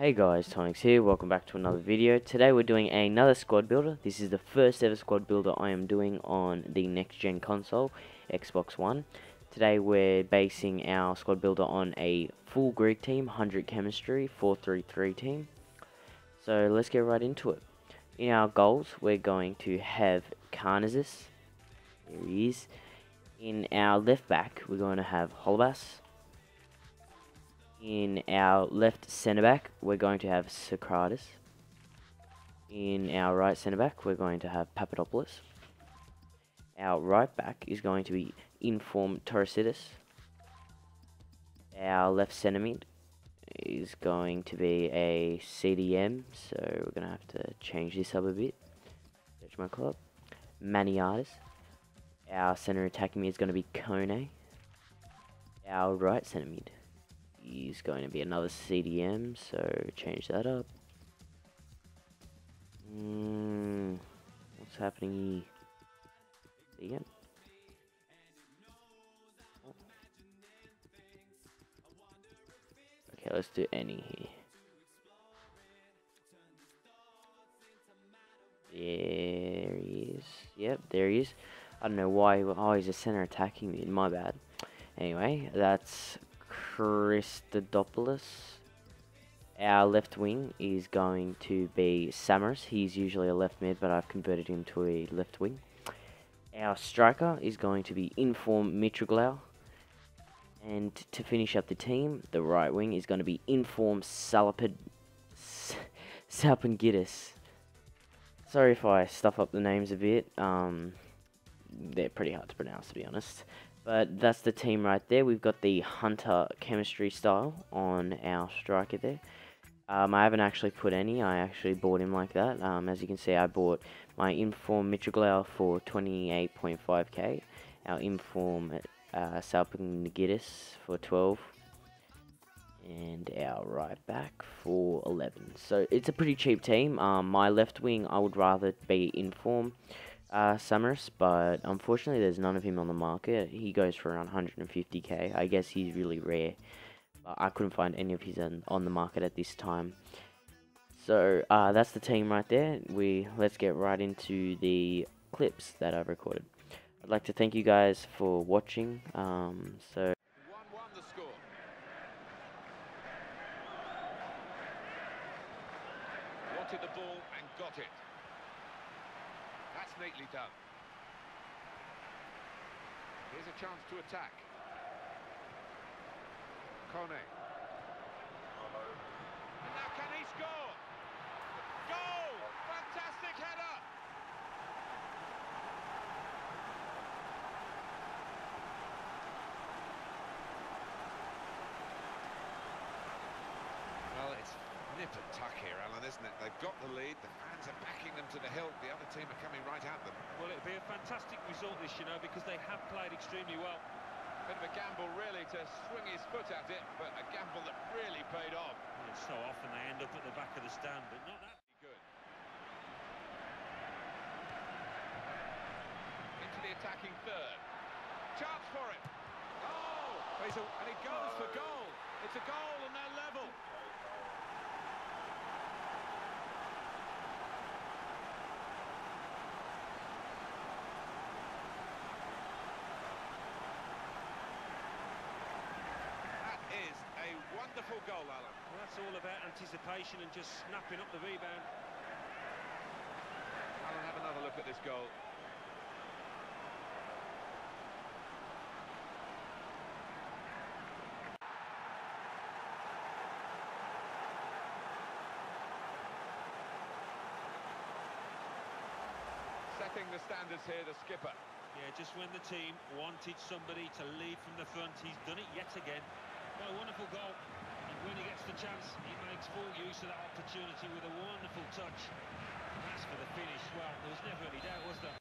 Hey guys, Tonniqz here, welcome back to another video. Today we're doing another squad builder. This is the first ever squad builder I am doing on the next gen console, Xbox One. Today we're basing our squad builder on a full Greek team, 100 chemistry, 433 team. So let's get right into it. In our goals, we're going to have Karnezis. There he is. In our left back, we're going to have Holebas. In our left centre back, we're going to have Sokratis. In our right centre back, we're going to have Papadopoulos. Our right back is going to be Inform Torosidis. Our left centre mid is going to be a CDM, so we're going to have to change this up a bit. Search my club. Maniatis. Our centre attacking mid is going to be Kone. Our right centre mid He's going to be another CDM, so change that up. Mm, what's happening here? Again? Okay, let's do any here. There he is. Yep, there he is. I don't know why. Oh, he's a center attacking me. My bad. Anyway, that's Christodopoulos. Our left wing is going to be Samaras. He's usually a left mid, but I've converted him to a left wing. Our striker is going to be Inform Mitroglou. And to finish up the team, the right wing is going to be Inform Salapid Salpingidis. Sorry if I stuff up the names a bit. Um, they're pretty hard to pronounce, to be honest. But that's the team right there. We've got the Hunter chemistry style on our striker there. Um, I haven't actually put any. I actually bought him like that. Um, as you can see, I bought my Inform Mitroglou for 28.5k. Our Inform uh, Salpingidis for 12 and our right back for 11. So it's a pretty cheap team. Um, my left wing, I would rather be Inform uh, Samaras, but unfortunately there's none of him on the market. He goes for around 150k. I guess he's really rare. But I couldn't find any of his on, on the market at this time. So uh, that's the team right there. We let's get right into the clips that I've recorded. I'd like to thank you guys for watching. Um, so. The ball and got it. That's neatly done. Here's a chance to attack. Kone. And now can he score? Goal! Fantastic header! Well, it's nip and tuck here, Alan, isn't it? They've got the lead, the fans are backing them to the hilt, the other team are coming right at them. Well, it'd be a fantastic result this, you know, because they have played extremely well. Bit of a gamble, really, to swing his foot at it, but a gamble that really paid off. Well, so often they end up at the back of the stand, but not that good. Into the attacking third. Chance for it. Oh! And he goes for goal. It's a goal and they're level. Wonderful goal, Alan. Well, that's all about anticipation and just snapping up the rebound. Alan, have another look at this goal. Setting the standards here, the skipper. Yeah, just when the team wanted somebody to lead from the front, he's done it yet again. A wonderful goal. And when he gets the chance, he makes full use of that opportunity with a wonderful touch. And as for the finish, well, there was never any doubt, was there?